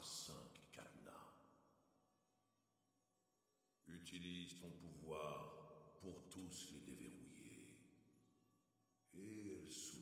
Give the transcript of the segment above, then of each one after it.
par cinq cadenas. Utilise ton pouvoir pour tous les déverrouiller. Et elle s'ouvrira.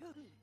Hmm.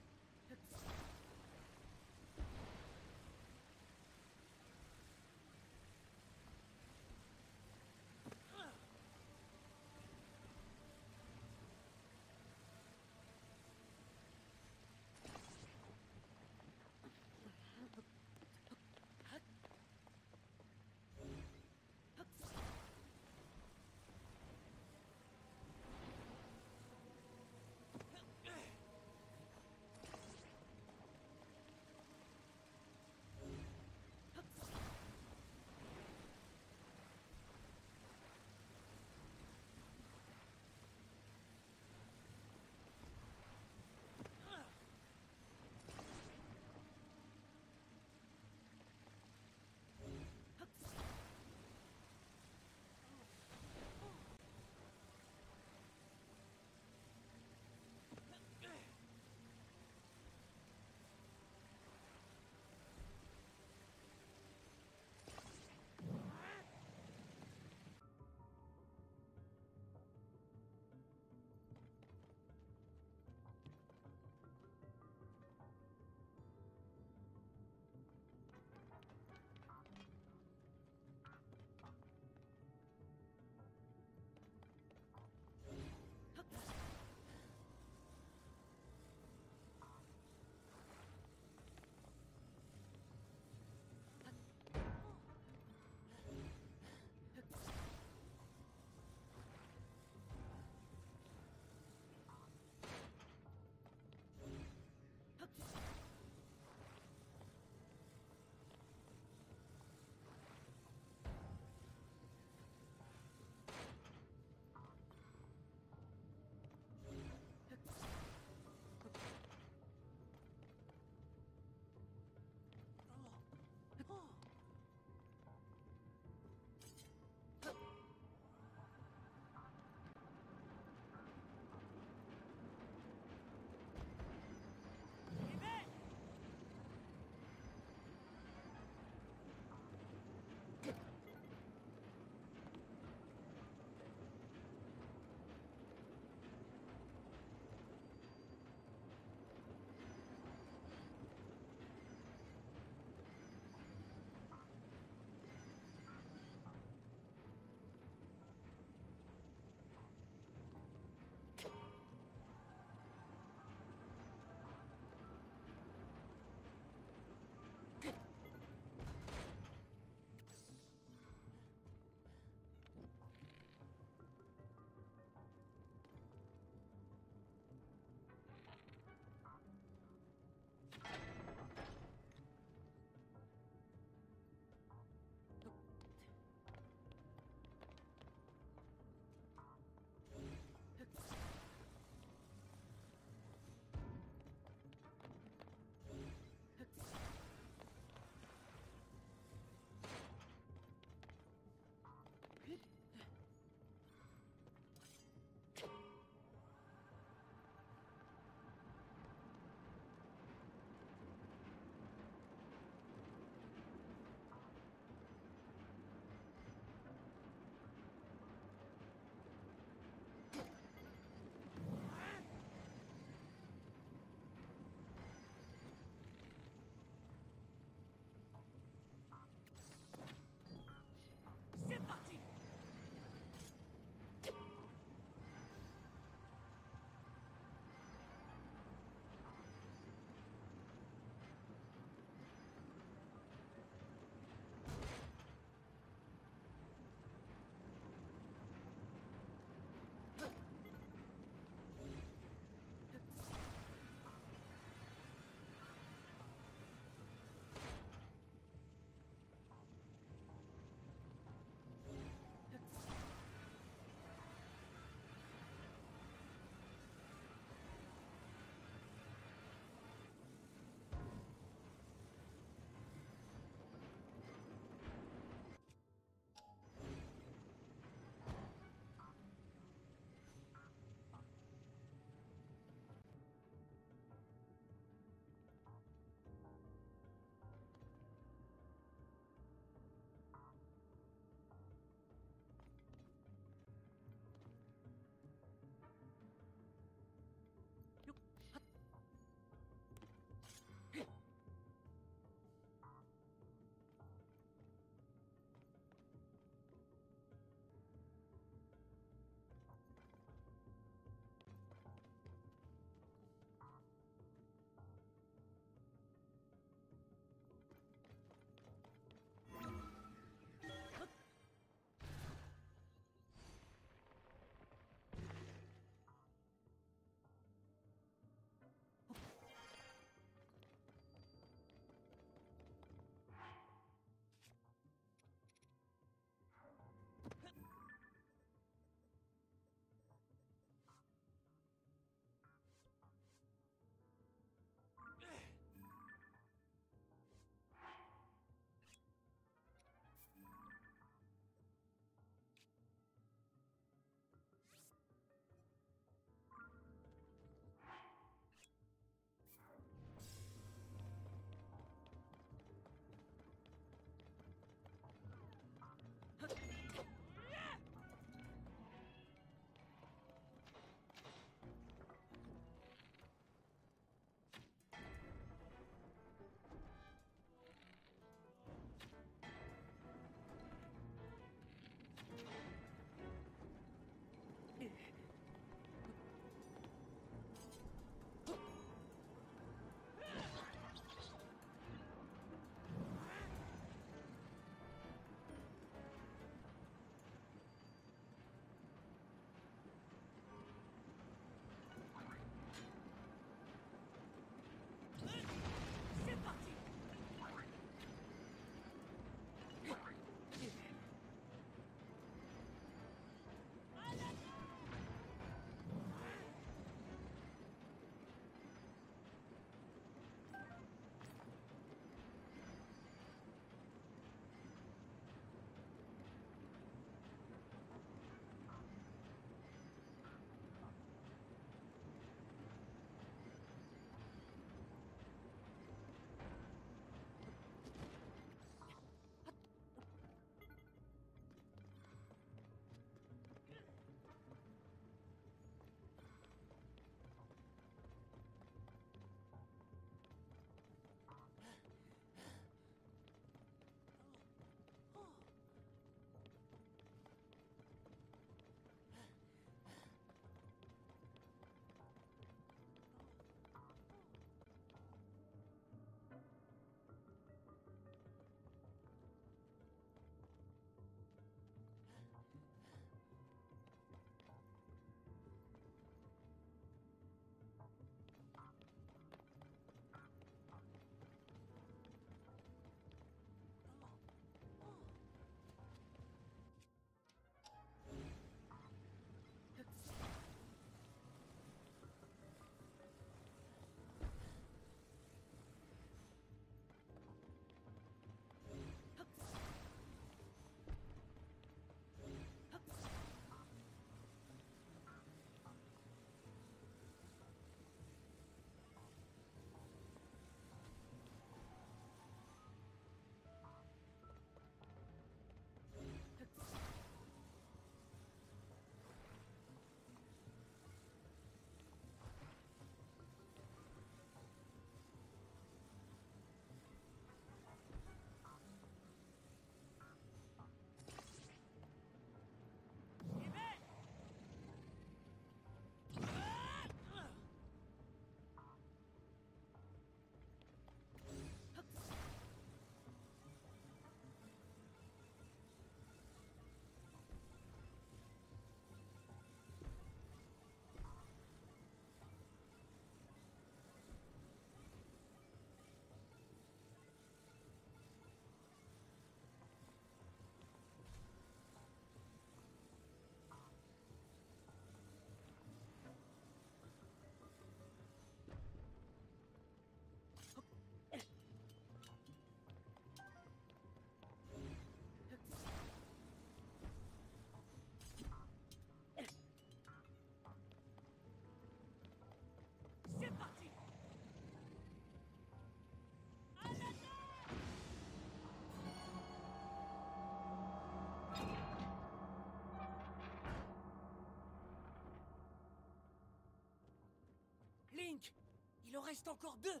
Il en reste encore deux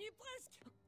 On y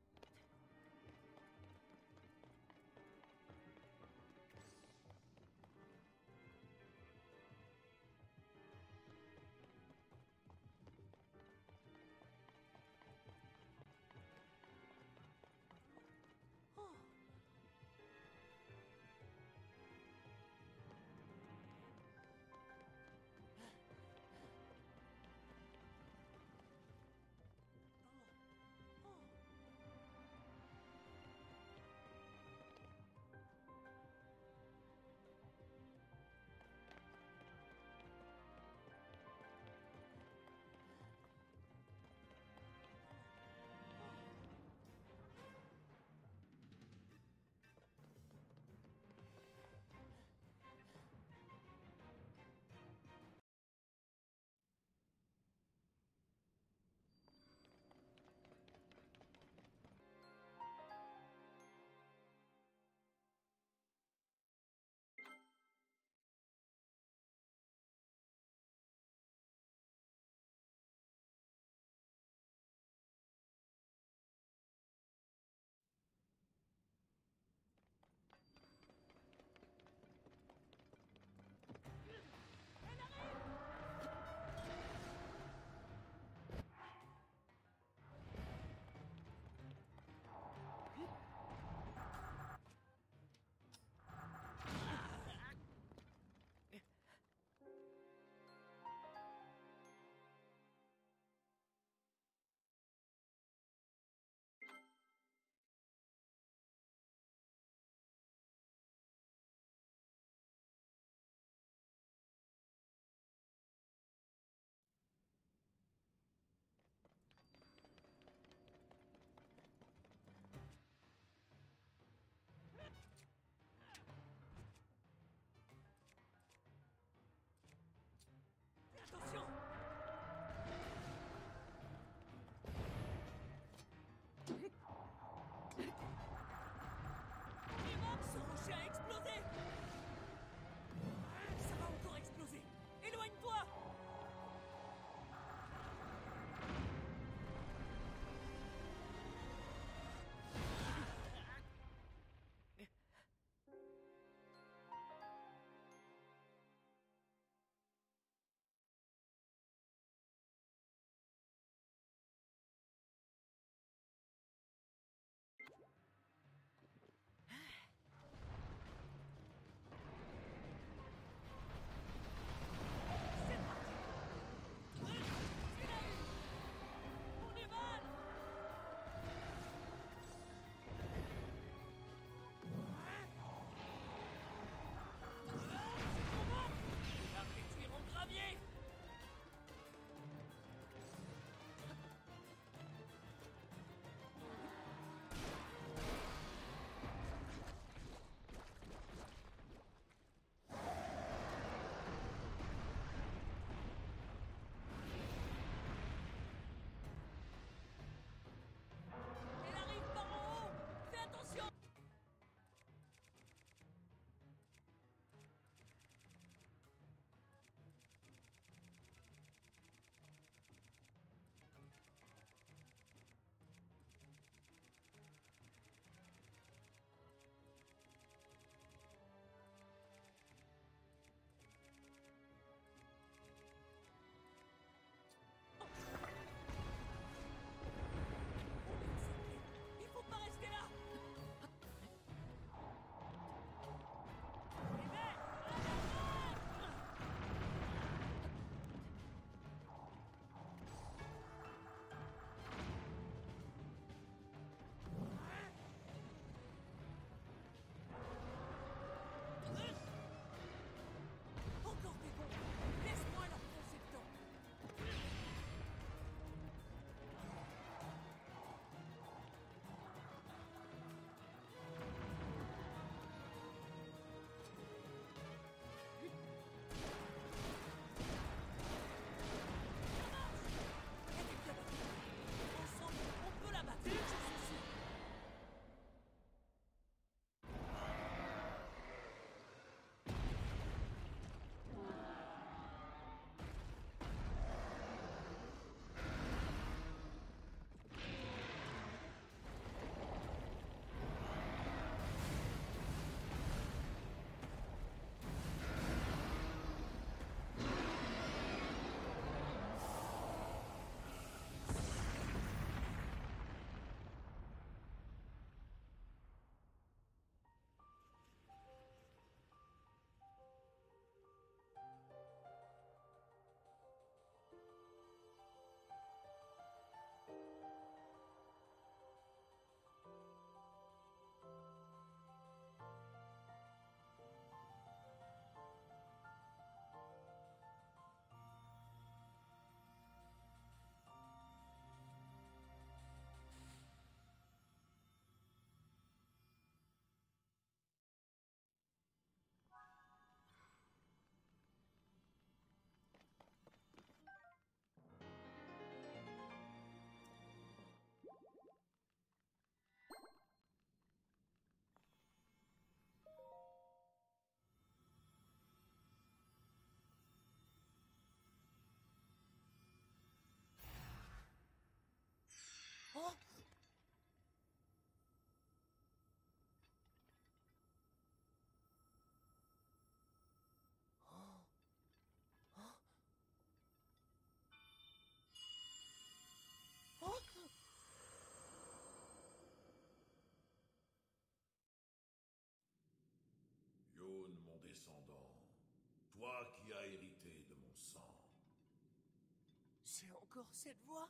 cette voix?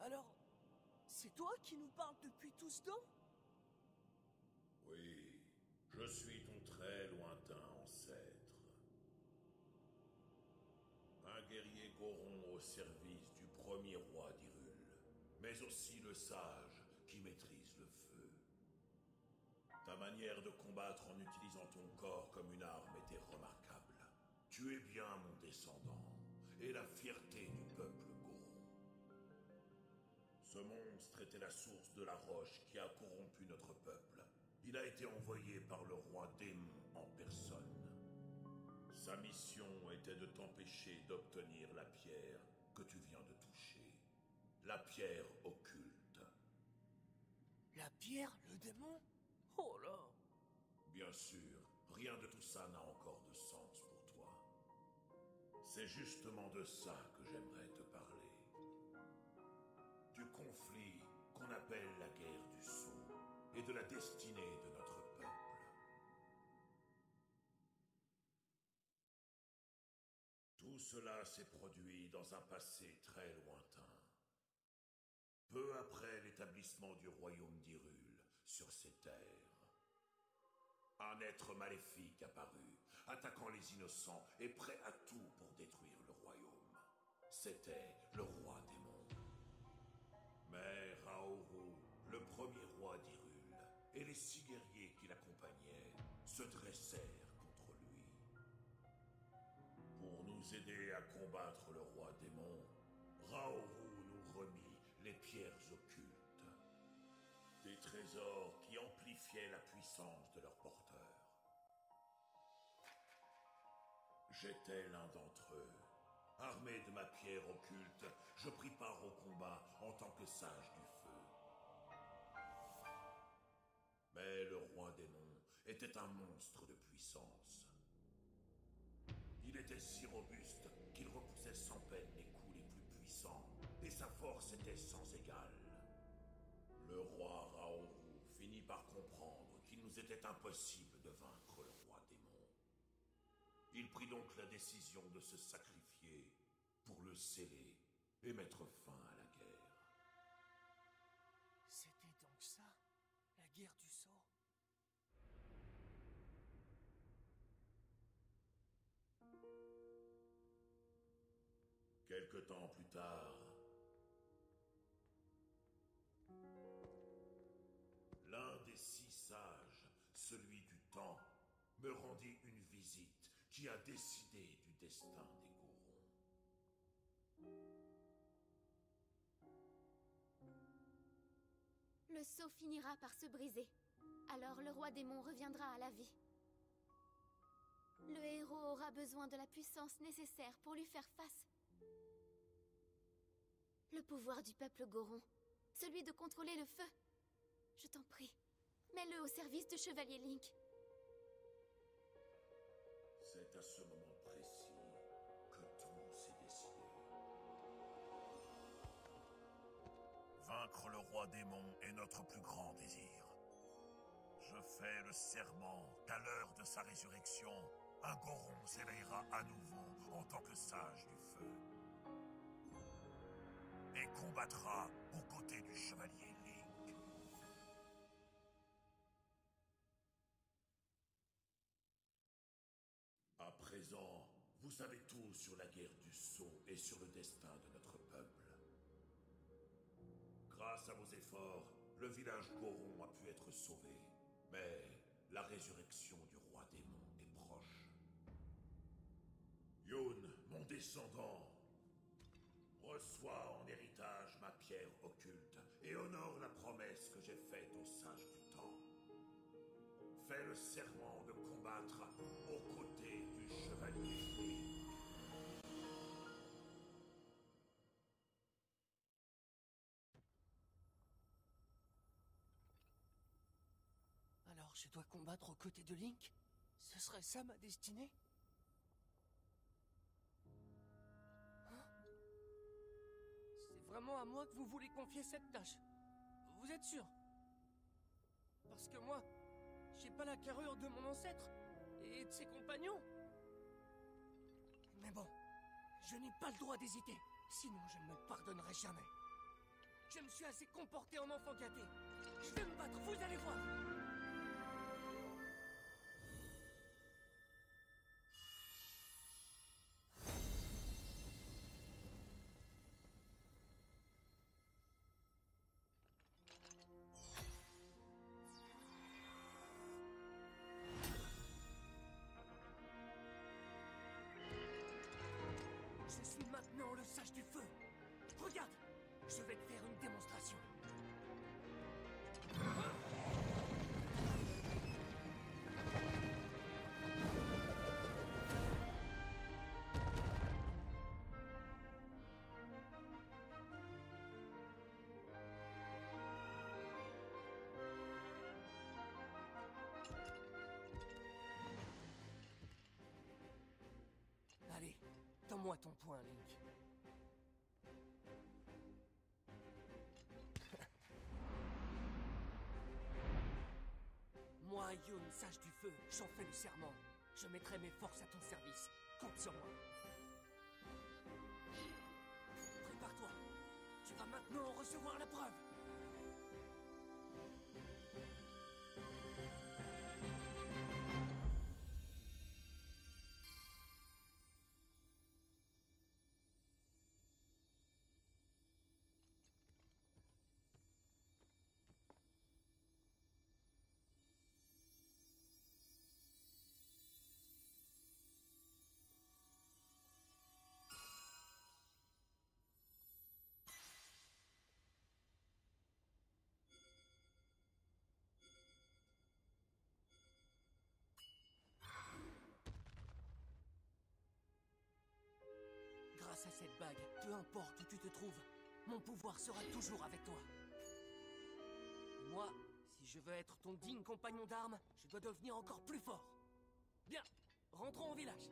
Alors, c'est toi qui nous parles depuis tout ce temps? Oui, je suis ton très lointain ancêtre. Un guerrier Goron au service du premier roi d'Irul, mais aussi le sage qui maîtrise le feu. Ta manière de combattre en utilisant ton corps comme une arme était remarquable. Tu es bien mon descendant et la fierté Ce monstre était la source de la roche qui a corrompu notre peuple. Il a été envoyé par le roi démon en personne. Sa mission était de t'empêcher d'obtenir la pierre que tu viens de toucher. La pierre occulte. La pierre, le démon? Oh là Bien sûr, rien de tout ça n'a encore de sens pour toi. C'est justement de ça la destinée de notre peuple. Tout cela s'est produit dans un passé très lointain. Peu après l'établissement du royaume d'Irul sur ces terres, un être maléfique apparut, attaquant les innocents et prêt à tout pour détruire le royaume. C'était le roi démon. Mais et les six guerriers qui l'accompagnaient se dressèrent contre lui. Pour nous aider à combattre le roi démon, Raoru nous remit les pierres occultes. Des trésors qui amplifiaient la puissance de leur porteur. J'étais l'un d'entre eux. Armé de ma pierre occulte, je pris part au combat en tant que sage était un monstre de puissance. Il était si robuste qu'il repoussait sans peine les coups les plus puissants, et sa force était sans égale. Le roi Raoru finit par comprendre qu'il nous était impossible de vaincre le roi démon. Il prit donc la décision de se sacrifier pour le sceller et mettre fin à la Temps plus tard, l'un des six sages, celui du temps, me rendit une visite qui a décidé du destin des Gorons. Le sceau finira par se briser. Alors le roi démon reviendra à la vie. Le héros aura besoin de la puissance nécessaire pour lui faire face. Le pouvoir du peuple Goron, celui de contrôler le feu. Je t'en prie, mets-le au service du chevalier Link. C'est à ce moment précis que tout s'est décidé. Vaincre le roi démon est notre plus grand désir. Je fais le serment qu'à l'heure de sa résurrection, un Goron s'éveillera à nouveau en tant que sage du feu. Combattra aux côtés du chevalier Link. À présent, vous savez tout sur la guerre du sceau et sur le destin de notre peuple. Grâce à vos efforts, le village Goron a pu être sauvé. Mais la résurrection du roi démon est proche. Youn, mon descendant, reçois en héritage et honore la promesse que j'ai faite aux sages du temps. Fais le serment de combattre aux côtés du chevalier. Alors je dois combattre aux côtés de Link? Ce serait ça ma destinée? Vraiment à moi que vous voulez confier cette tâche Vous êtes sûr? Parce que moi, j'ai pas la carrure de mon ancêtre et de ses compagnons. Mais bon, je n'ai pas le droit d'hésiter. Sinon, je ne me pardonnerai jamais. Je me suis assez comporté en enfant gâté. Je vais me battre, vous allez voir. Je vais te faire une démonstration. Allez, donne-moi ton point, Link. Yun, sage du feu, j'en fais le serment. Je mettrai mes forces à ton service. Compte sur moi. Prépare-toi. Tu vas maintenant recevoir la preuve. Peu importe où tu te trouves, mon pouvoir sera toujours avec toi. Moi, si je veux être ton digne compagnon d'armes, je dois devenir encore plus fort. Bien, rentrons au village.